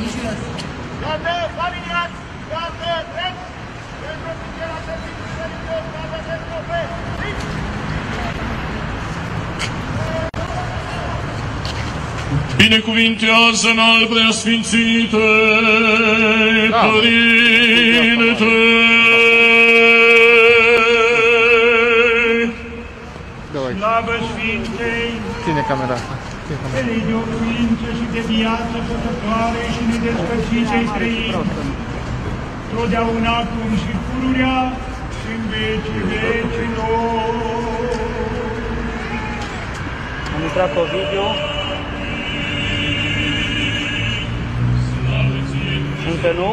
religios. Iată, familiați! Iată, drept! Pentru oficierea serviciului religios, iată, pentru pe! Binecuvintează în al preasfințite Da. Părinte! Dă aici. Slavă Sfintei, Ține camera asta. Ține camera. Elei de o ființă și de viață pătătoare și nedespărțit cei trăini, totdeauna acum și pururea și în vecii vecilor. Am intrat pe video. Încă nu.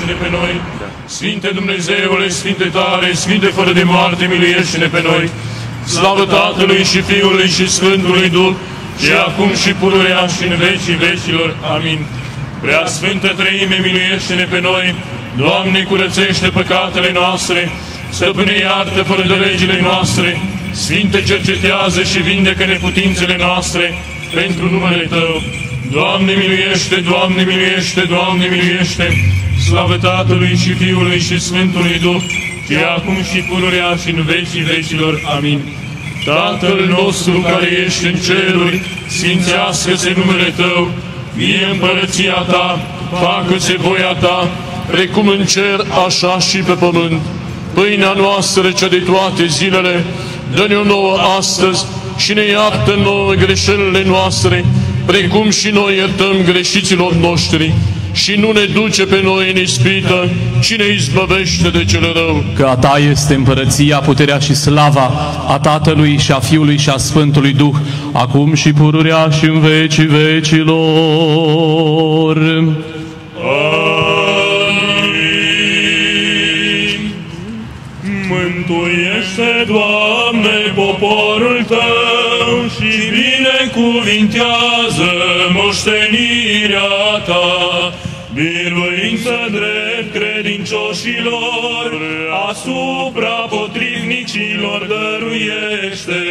Miluiește-ne pe noi! Sfinte Dumnezeule, Sfinte tare, Sfinte fără de moarte, miluiește-ne pe noi! Slavă Tatălui și Fiului și Sfântului Duh, și acum și pururea și în vecii vecilor. Amin. Prea Sfântă Treime, miluiește-ne pe noi! Doamne, curățește păcatele noastre, Stăpâne iartă fără de legile noastre, Sfinte cercetează și vindecă neputințele noastre, pentru numele Tău. Doamne miluiește, Doamne miluiește, Doamne miluiește, slavă Tatălui și Fiului și Sfântului Duh, și acum și pururea și în vecii vecilor. Amin. Tatăl nostru care ești în ceruri, sfințească-se numele Tău, fie împărăția Ta, facă-se voia Ta, precum în cer, așa și pe pământ. Pâinea noastră, cea de toate zilele, dă-ne-o nouă astăzi și ne iartă nouă greșelile noastre, precum și noi iertăm greșiților noștri. Și nu ne duce pe noi în ispită, ci ne izbăvește de cel rău. Că a ta este împărăția, puterea și slava a Tatălui și a Fiului și a Sfântului Duh, acum și pururea și în vecii vecilor. Amin. Mântuiește, Doamne, poporul Tău și binecuvintează moștenirea Ta. Biruință drept credincioșilor, asupra potrivnicilor dăruiește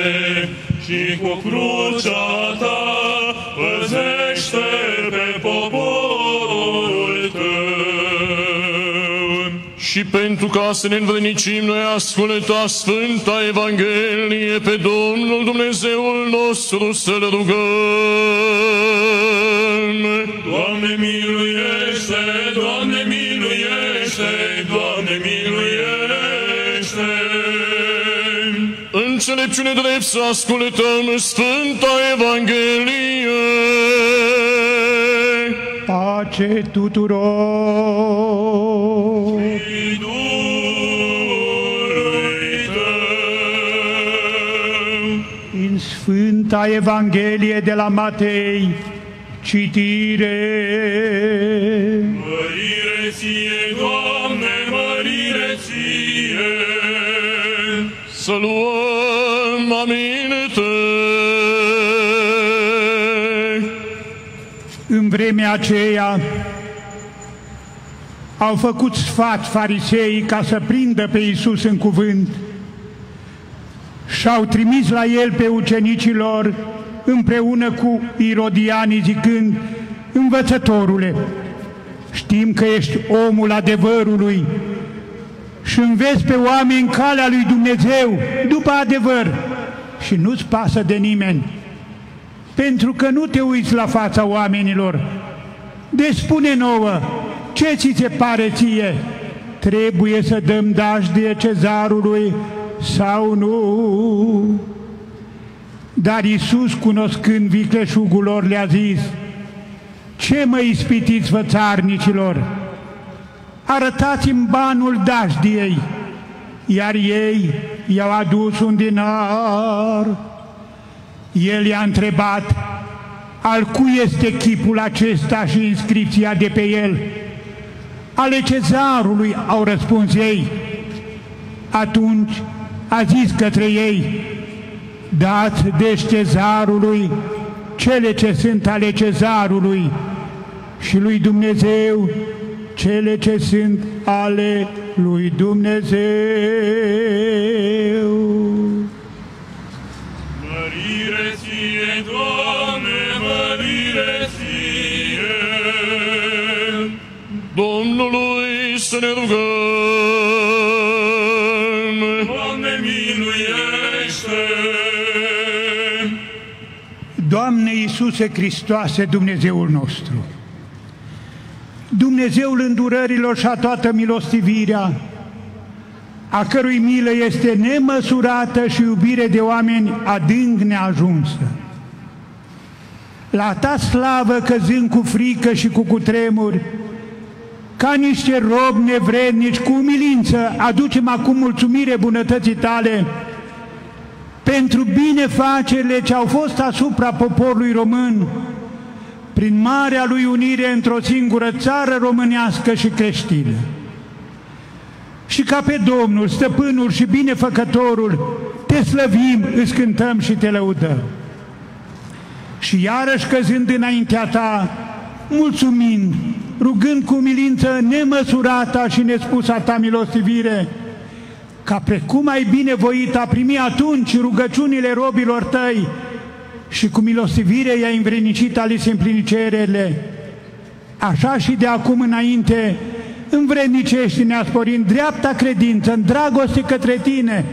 și cu crucea Ta păzește pe poporul Și pentru ca să ne învrednicim, noi asculta Sfânta Evanghelie pe Domnul Dumnezeul nostru să-L rugăm. Doamne miluiește, Doamne miluiește, Doamne miluiește. Înțelepciune drept să ascultăm Sfânta Evanghelie. Pace tuturor! Fiului Tău. În Sfânta Evanghelie de la Matei, citire. Mărire ție, Doamne, mărire ție. Să luăm aminte. În vremea aceea au făcut sfat fariseii ca să prindă pe Iisus în cuvânt și au trimis la el pe ucenicii lor împreună cu irodianii zicând, Învățătorule, știm că ești omul adevărului și înveți pe oameni calea lui Dumnezeu după adevăr și nu-ți pasă de nimeni, pentru că nu te uiți la fața oamenilor. Deci spune nouă, ce ți se pare ție? Trebuie să dăm dajdie cezarului sau nu? Dar Iisus, cunoscând vicleșugul lor, le-a zis, Ce mă ispitiți, fățarnicilor? Arătați-mi banul dajdiei. Iar ei i-au adus un dinar. El i-a întrebat, al cui este chipul acesta și inscripția de pe el? Ale cezarului, au răspuns ei. Atunci a zis către ei, dați deci cezarului cele ce sunt ale cezarului și lui Dumnezeu cele ce sunt ale lui Dumnezeu. Mărire ție, Doamne, mărire ție. Domnului să ne rugăm. Doamne, miluiește. Doamne Iisuse Hristoase, Dumnezeul nostru, Dumnezeul îndurărilor și a toată milostivirea, a cărui milă este nemăsurată și iubire de oameni adânc neajunsă. La ta slavă căzând cu frică și cu cutremuri, ca niște robi nevrednici, cu umilință, aducem acum mulțumire bunătății tale pentru binefacerile ce au fost asupra poporului român, prin marea lui unire într-o singură țară românească și creștină. Și ca pe Domnul, Stăpânul și Binefăcătorul, te slăvim, îți cântăm și te lăudăm. Și iarăși căzând înaintea ta, mulțumind, rugând cu milință nemăsurata și nespusa ta milostivire, ca precum ai binevoit a primi atunci rugăciunile robilor tăi și cu milostivire i-ai învrenicit ale se împlini cerele, așa și de acum înainte învrednicește-ne sporind dreapta credință în dragoste către tine,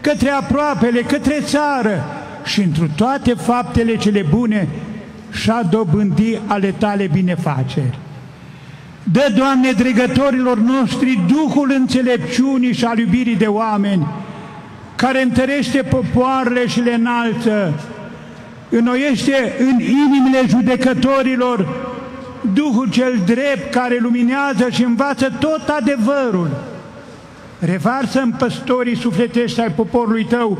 către aproapele, către țară și întru toate faptele cele bune și-a dobândi ale tale binefaceri. Dă, Doamne, dregătorilor noștri Duhul înțelepciunii și al iubirii de oameni, care întărește popoarele și le înalță, înnoiește în inimile judecătorilor Duhul cel drept care luminează și învață tot adevărul. Revarsă în păstorii sufletești ai poporului tău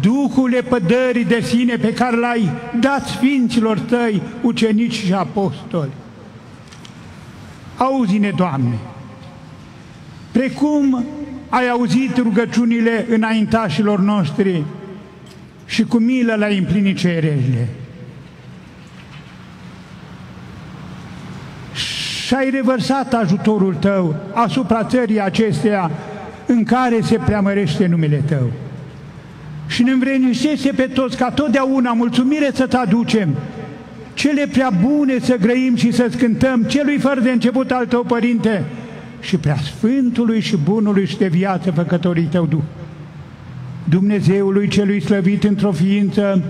Duhul lepădării de sine pe care l-ai dat sfinților tăi, ucenici și apostoli. Auzi-ne, Doamne, precum ai auzit rugăciunile înaintașilor noștri și cu milă le-ai împlinit cererile. Și ai revărsat ajutorul tău asupra țării acesteia în care se preamărește numele tău. Și ne învrenișește pe toți ca totdeauna mulțumire să-ți aducem cele prea bune să grăim și să cântăm celui fără de început al tău, Părinte, și prea Sfântului și Bunului și de viață făcătorii tău Duh. Dumnezeului celui slăvit într-o ființă,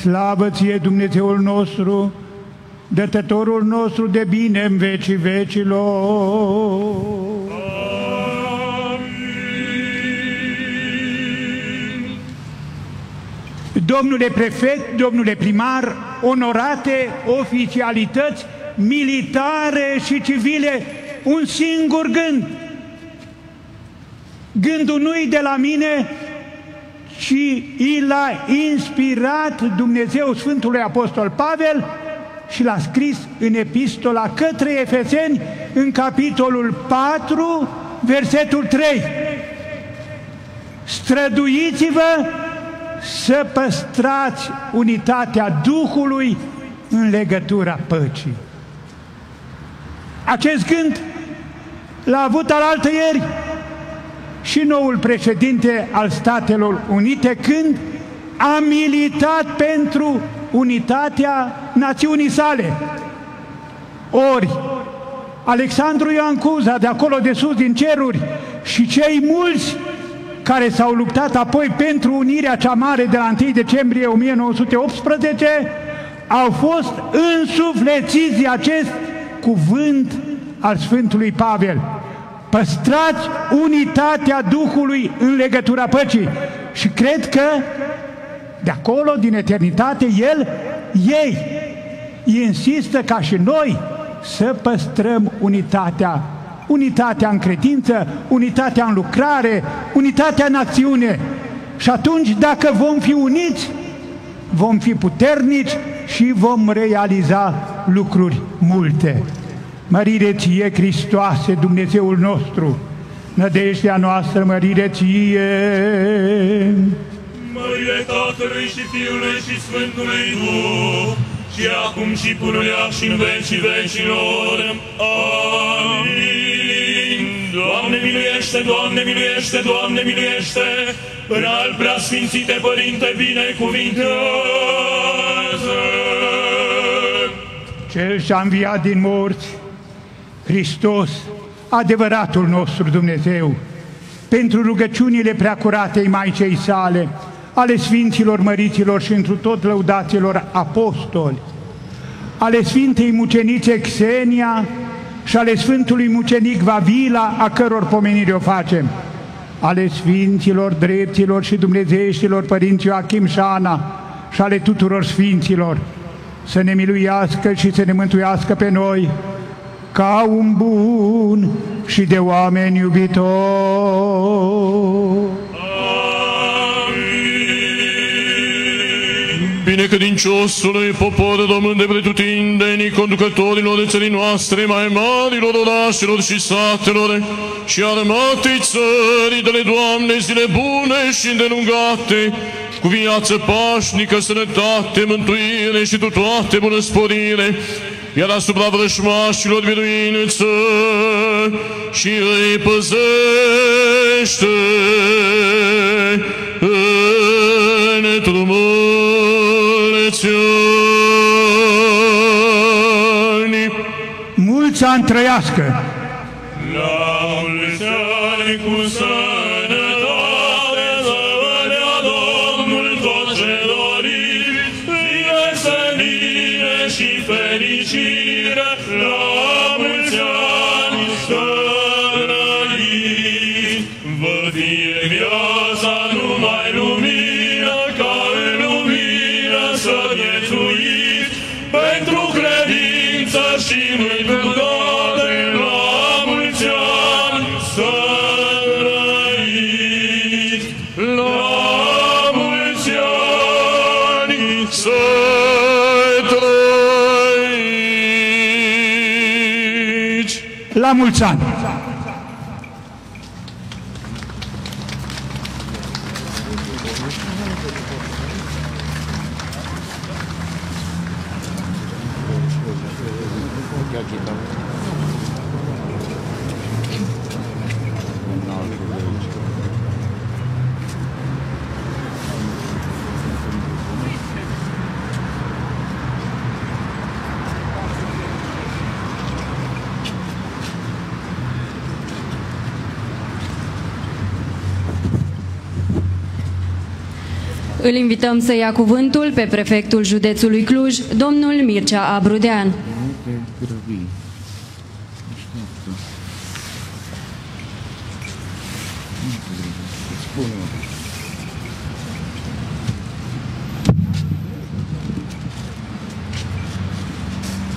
slavă ție Dumnezeul nostru, dătătorul nostru de bine în vecii vecilor. Domnule prefect, domnule primar, onorate oficialități militare și civile, un singur gând. Gândul nu-i de la mine, ci i l-a inspirat Dumnezeu Sfântului Apostol Pavel și l-a scris în epistola către Efeseni în capitolul 4, versetul 3. Străduiți-vă să păstrați unitatea Duhului în legătura păcii. Acest gând l-a avut al ieri și noul președinte al Statelor Unite când a militat pentru unitatea națiunii sale. Ori, Alexandru Ioan Cuza, de acolo de sus, din ceruri, și cei mulți care s-au luptat apoi pentru unirea cea mare de la 1 decembrie 1918, au fost însuflețiți de acest cuvânt al Sfântului Pavel. Păstrați unitatea Duhului în legătura păcii. Și cred că de acolo, din eternitate, El, ei, insistă ca și noi să păstrăm unitatea unitatea în credință, unitatea în lucrare, unitatea în acțiune. Și atunci, dacă vom fi uniți, vom fi puternici și vom realiza lucruri multe. Mărire ție, Hristoase, Dumnezeul nostru, nădejdea noastră, mărire ție. Mărire Tatălui și Fiului și Sfântului Duh, și acum și pururea și în vecii vecilor. Amin. Doamne miluiește, Doamne miluiește, Doamne miluiește, în al preasfințite Părinte binecuvintează. Cel și-a înviat din morți, Hristos, adevăratul nostru Dumnezeu, pentru rugăciunile preacuratei Maicei sale, ale Sfinților Măriților și întru tot lăudaților apostoli, ale Sfintei Mucenițe Xenia și ale Sfântului Mucenic Vavila, a căror pomenire o facem, ale Sfinților, Dreptilor și Dumnezeieștilor Părinții Joachim și Ana și ale tuturor Sfinților, să ne miluiască și să ne mântuiască pe noi, ca un bun și de oameni iubitori. Binecredinciosului popor român de pretutindeni, conducătorilor de țării noastre, mai marilor orașelor și satelor, și armatei țării, de Doamne, zile bune și îndelungate, cu viață pașnică, sănătate, mântuire și cu toate bunăsporire, iar asupra vrășmașilor biruință și îi păzește Mulți ani trăiască! La mulți ani! Îl invităm să ia cuvântul pe prefectul județului Cluj, domnul Mircea Abrudean.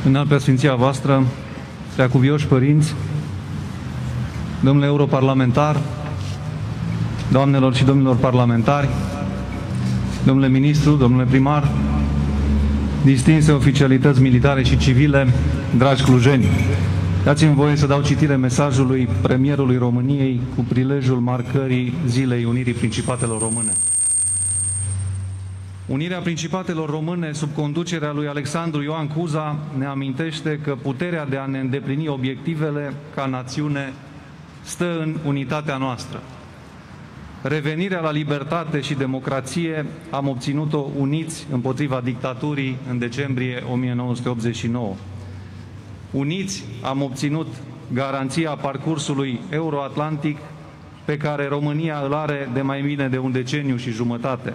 În al preasfinția voastră, preacuvioși părinți, domnule europarlamentar, doamnelor și domnilor parlamentari, domnule ministru, domnule primar, distinse oficialități militare și civile, dragi clujeni, dați-mi voie să dau citire mesajului premierului României cu prilejul marcării Zilei Unirii Principatelor Române. Unirea Principatelor Române sub conducerea lui Alexandru Ioan Cuza ne amintește că puterea de a ne îndeplini obiectivele ca națiune stă în unitatea noastră. Revenirea la libertate și democrație am obținut-o uniți împotriva dictaturii în decembrie 1989. Uniți am obținut garanția parcursului euroatlantic pe care România îl are de mai bine de un deceniu și jumătate.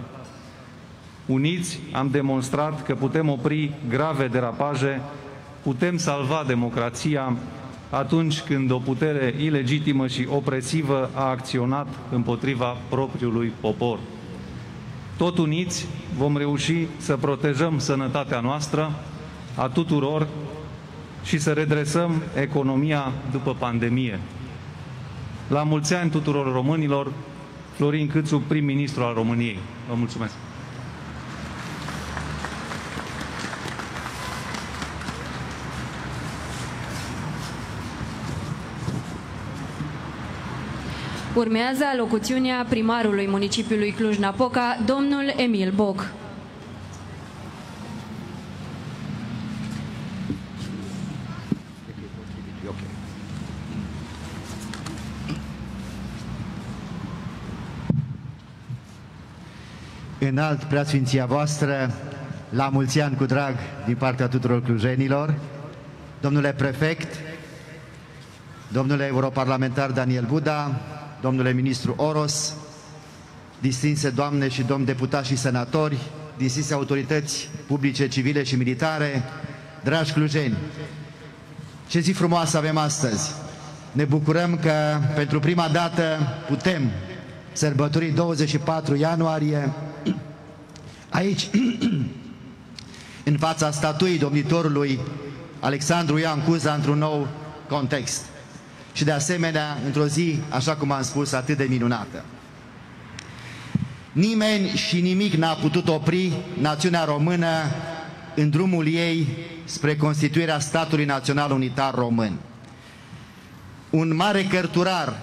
Uniți am demonstrat că putem opri grave derapaje, putem salva democrația atunci când o putere ilegitimă și opresivă a acționat împotriva propriului popor. Tot uniți vom reuși să protejăm sănătatea noastră, a tuturor, și să redresăm economia după pandemie. La mulți ani tuturor românilor, Florin Câțu, prim-ministru al României. Vă mulțumesc! Urmează alocuțiunea primarului municipiului Cluj-Napoca, domnul Emil Boc. Înalt preasfinția voastră, la mulți ani cu drag din partea tuturor clujenilor, domnule prefect, domnule europarlamentar Daniel Buda, domnule ministru Oros, distinse doamne și domni deputați și senatori, distinse autorități publice, civile și militare, dragi clujeni, ce zi frumoasă avem astăzi! Ne bucurăm că pentru prima dată putem sărbători 24 ianuarie aici, în fața statuii domnitorului Alexandru Ioan Cuza într-un nou context. Și de asemenea, într-o zi, așa cum am spus, atât de minunată. Nimeni și nimic n-a putut opri națiunea română în drumul ei spre constituirea statului național unitar român. Un mare cărturar,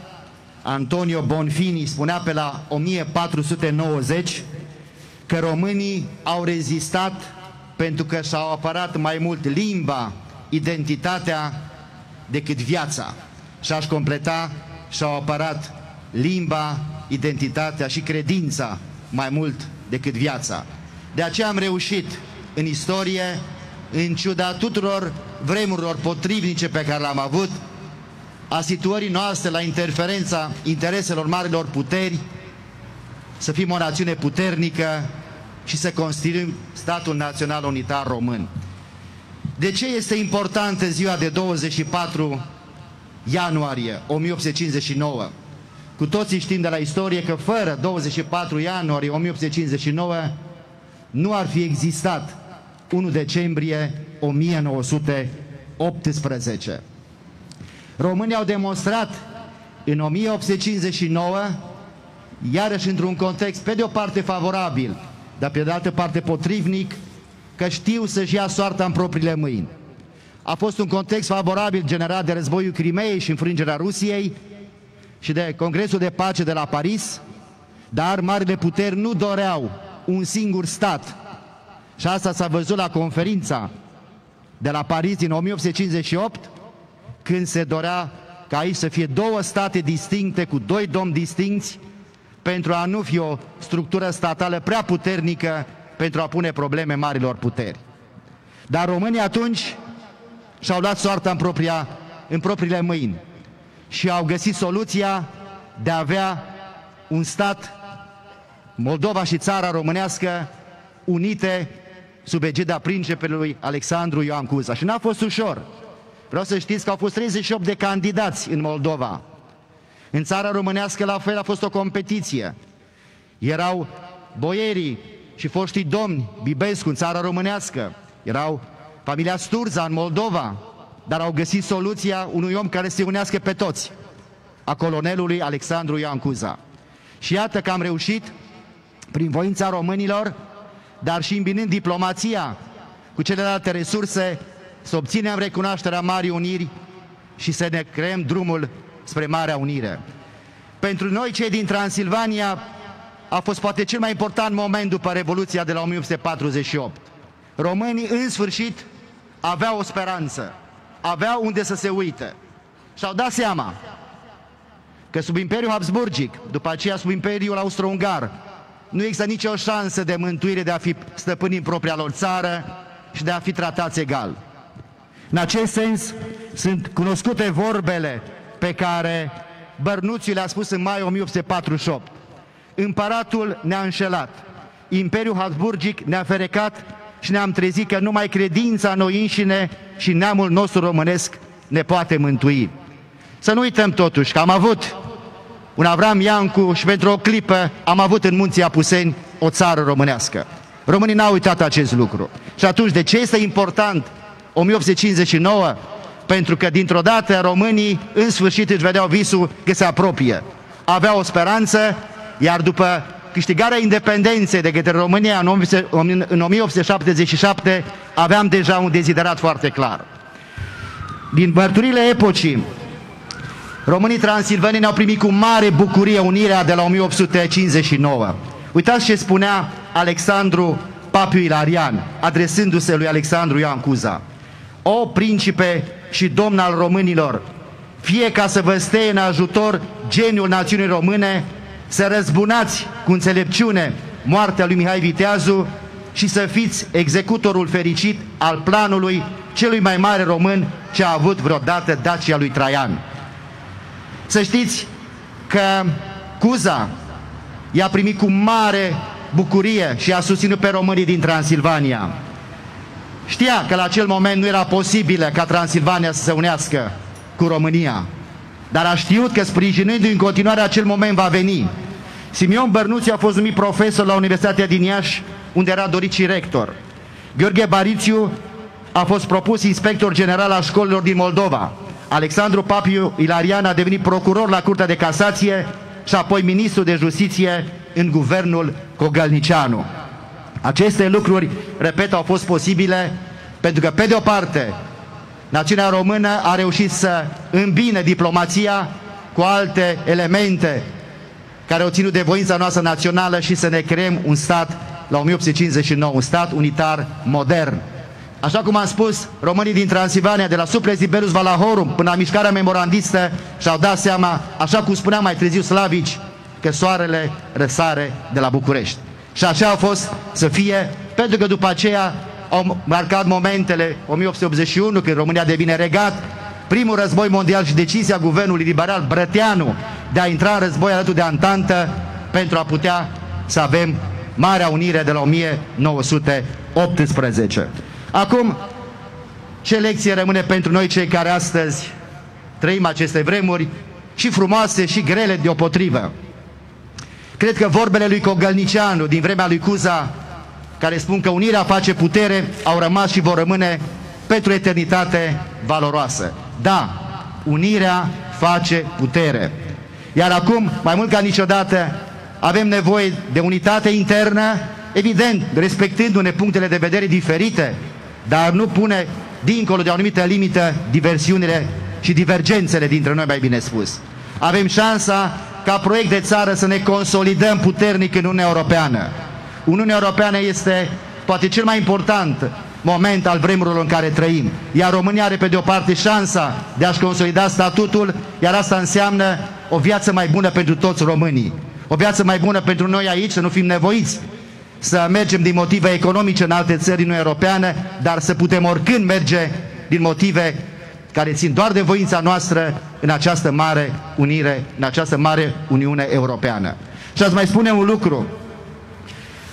Antonio Bonfini, spunea pe la 1490 că românii au rezistat pentru că și-au apărat mai mult limba, identitatea, decât viața. Și aș completa, și-au apărat limba, identitatea și credința mai mult decât viața. De aceea am reușit în istorie, în ciuda tuturor vremurilor potrivnice pe care le-am avut, a situării noastre la interferența intereselor marilor puteri, să fim o națiune puternică și să constituim statul național unitar român. De ce este importantă ziua de 24 ianuarie 1859? Cu toții știm de la istorie că fără 24 ianuarie 1859 nu ar fi existat 1 decembrie 1918. Românii au demonstrat în 1859, iarăși într-un context pe de o parte favorabil, dar pe de altă parte potrivnic, că știu să-și ia soarta în propriile mâini. A fost un context favorabil generat de războiul Crimeei și înfrângerea Rusiei și de Congresul de Pace de la Paris, dar marile puteri nu doreau un singur stat. Și asta s-a văzut la conferința de la Paris din 1858, când se dorea ca aici să fie două state distincte cu doi domni distincți pentru a nu fi o structură statală prea puternică pentru a pune probleme marilor puteri. Dar românii atunci și-au luat soarta în, propria, în propriile mâini și au găsit soluția de a avea un stat, Moldova și țara românească, unite sub egida principelui Alexandru Ioan Cuza. Și n-a fost ușor. Vreau să știți că au fost 38 de candidați în Moldova. În țara românească la fel a fost o competiție. Erau boierii și foștii domni Bibescu în țara românească. Erau familia Sturza în Moldova, dar au găsit soluția unui om care se unească pe toți, a colonelului Alexandru Ioan Cuza. Și iată că am reușit, prin voința românilor, dar și îmbinând diplomația cu celelalte resurse, să obținem recunoașterea Marii Uniri și să ne creăm drumul spre Marea Unire. Pentru noi, cei din Transilvania, a fost poate cel mai important moment după Revoluția de la 1848. Românii, în sfârșit, aveau o speranță, aveau unde să se uite. Și-au dat seama că sub Imperiul Habsburgic, după aceea sub Imperiul Austro-Ungar, nu există nicio șansă de mântuire de a fi stăpâni în propria lor țară și de a fi tratați egal. În acest sens, sunt cunoscute vorbele pe care Bărnuțiu le-a spus în mai 1848. Împăratul ne-a înșelat, Imperiul Habsburgic ne-a ferecat și ne-am trezit că numai credința noi înșine și neamul nostru românesc ne poate mântui. Să nu uităm totuși că am avut un Avram Iancu și pentru o clipă am avut în munții Apuseni o țară românească. Românii n-au uitat acest lucru. Și atunci, de ce este important 1859? Pentru că dintr-o dată românii în sfârșit își vedeau visul că se apropie. Aveau o speranță, iar după câștigarea independenței de către România în 1877 aveam deja un deziderat foarte clar. Din mărturile epocii Românii transilvani ne-au primit cu mare bucurie unirea de la 1859. Uitați ce spunea Alexandru Papiu Ilarian, adresându-se lui Alexandru Ioan Cuza. O principe și domn al românilor, fie ca să vă steie în ajutor geniul națiunii române, să răzbunați cu înțelepciune moartea lui Mihai Viteazu și să fiți executorul fericit al planului celui mai mare român ce a avut vreodată Dacia lui Traian. Să știți că Cuza i-a primit cu mare bucurie și a susținut pe românii din Transilvania. Știa că la acel moment nu era posibil ca Transilvania să se unească cu România, dar a știut că sprijinându-i în continuare acel moment va veni. Simion Bărnuți a fost numit profesor la Universitatea din Iași, unde era dorit și rector. Gheorghe Barițiu a fost propus inspector general al școlilor din Moldova. Alexandru Papiu Ilarian a devenit procuror la Curtea de Casație și apoi ministru de Justiție în guvernul Cogălnicianu. Aceste lucruri, repet, au fost posibile pentru că, pe de o parte, națiunea română a reușit să îmbine diplomația cu alte elemente care au ținut de voința noastră națională și să ne creăm un stat la 1859, un stat unitar modern. Așa cum am spus, românii din Transilvania, de la Suples Iberus Valahorum până la mișcarea memorandistă, și-au dat seama, așa cum spunea mai târziu Slavici, că soarele răsare de la București. Și așa a fost să fie, pentru că după aceea au marcat momentele 1881, când România devine regat, primul război mondial și decizia guvernului liberal Brăteanu de a intra în război alături de Antantă pentru a putea să avem Marea Unire de la 1918. Acum, ce lecție rămâne pentru noi cei care astăzi trăim aceste vremuri și frumoase și grele deopotrivă? Cred că vorbele lui Cogălnicianu din vremea lui Cuza, care spun că unirea face putere, au rămas și vor rămâne pentru eternitate valoroasă. Da, unirea face putere. Iar acum, mai mult ca niciodată, avem nevoie de unitate internă, evident, respectându-ne punctele de vedere diferite, dar nu pune dincolo de o anumită limită diversiunile și divergențele dintre noi, mai bine spus. Avem șansa ca proiect de țară să ne consolidăm puternic în Uniunea Europeană. Uniunea Europeană este poate cel mai important moment al vremurilor în care trăim. Iar România are pe de o parte șansa de a-și consolida statutul, iar asta înseamnă o viață mai bună pentru toți românii. O viață mai bună pentru noi aici, să nu fim nevoiți să mergem din motive economice în alte țări în Europeană, dar să putem oricând merge din motive care țin doar de voința noastră în această mare unire, în această mare Uniune Europeană. Și ați mai spune un lucru.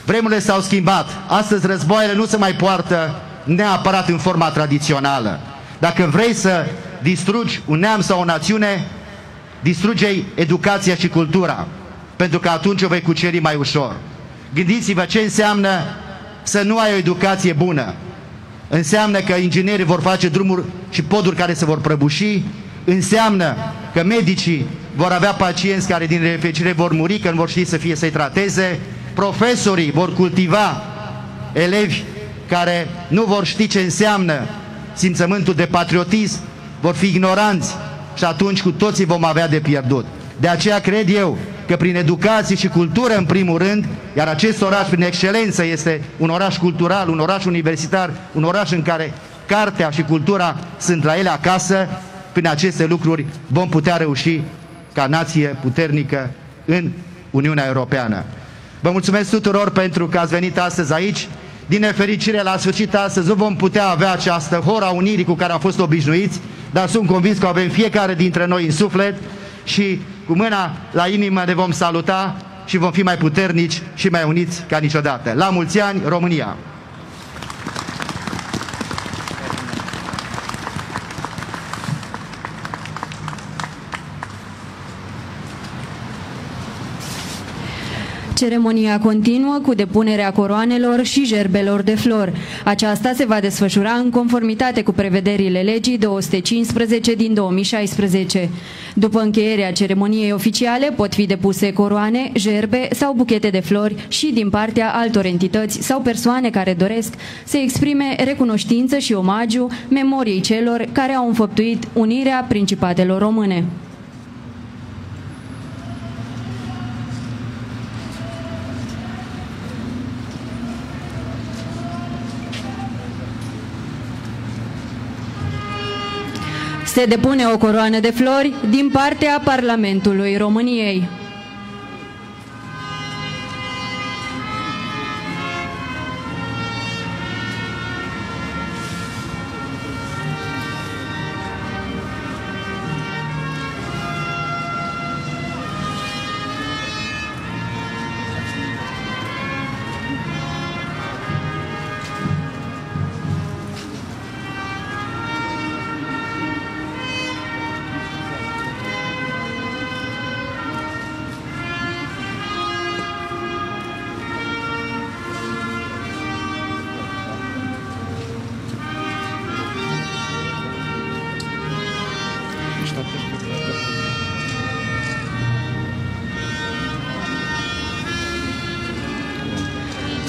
Vremurile s-au schimbat. Astăzi războaiele nu se mai poartă neapărat în forma tradițională. Dacă vrei să distrugi un neam sau o națiune, distruge educația și cultura, pentru că atunci o vei cuceri mai ușor. Gândiți-vă ce înseamnă să nu ai o educație bună. Înseamnă că inginerii vor face drumuri și poduri care se vor prăbuși, înseamnă că medicii vor avea pacienți care din nefericire vor muri, că nu vor ști să fie să-i trateze, profesorii vor cultiva elevi care nu vor ști ce înseamnă simțământul de patriotism, vor fi ignoranți și atunci cu toții vom avea de pierdut. De aceea cred eu că prin educație și cultură în primul rând, iar acest oraș prin excelență este un oraș cultural, un oraș universitar, un oraș în care cartea și cultura sunt la ele acasă, prin aceste lucruri vom putea reuși ca nație puternică în Uniunea Europeană. Vă mulțumesc tuturor pentru că ați venit astăzi aici. Din nefericire, la sfârșit astăzi nu vom putea avea această hora unirii cu care am fost obișnuiți, dar sunt convins că avem fiecare dintre noi în suflet și cu mâna la inimă ne vom saluta și vom fi mai puternici și mai uniți ca niciodată. La mulți ani, România! Ceremonia continuă cu depunerea coroanelor și gerbelor de flori. Aceasta se va desfășura în conformitate cu prevederile legii 215 din 2016. După încheierea ceremoniei oficiale pot fi depuse coroane, gerbe sau buchete de flori și din partea altor entități sau persoane care doresc să exprime recunoștință și omagiu memoriei celor care au înfăptuit unirea principatelor române. Se depune o coroană de flori din partea Parlamentului României.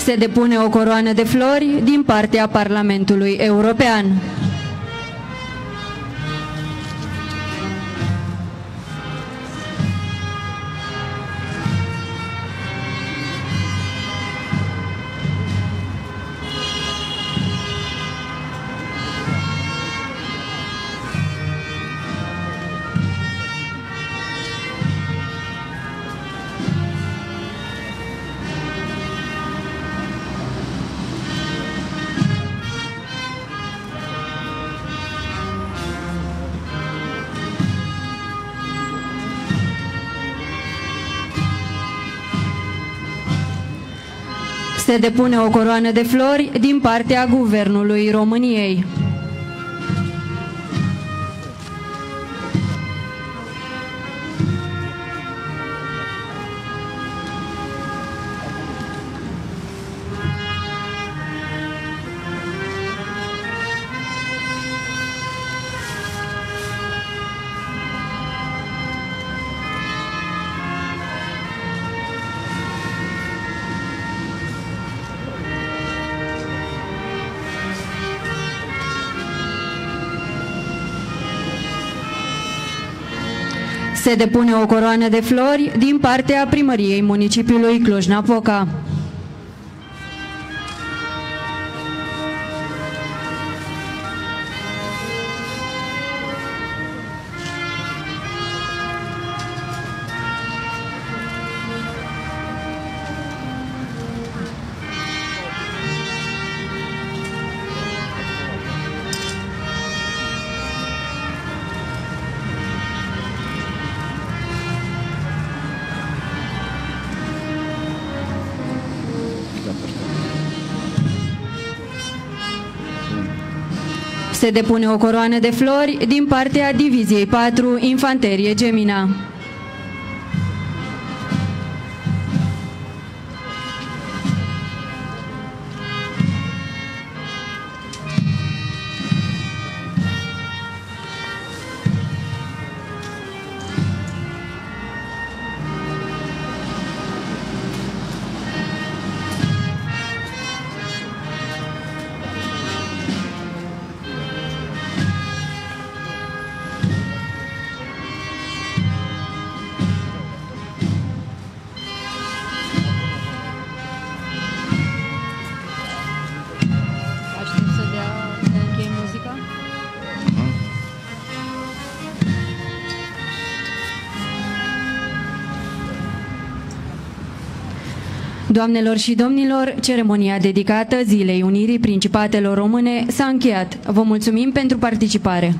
Se depune o coroană de flori din partea Parlamentului European. Se depune o coroană de flori din partea Guvernului României. Se depune o coroană de flori din partea primăriei municipiului Cluj-Napoca. Se depune o coroană de flori din partea Diviziei 4 Infanterie Gemina. Doamnelor și domnilor, ceremonia dedicată Zilei Unirii Principatelor Române s-a încheiat. Vă mulțumim pentru participare.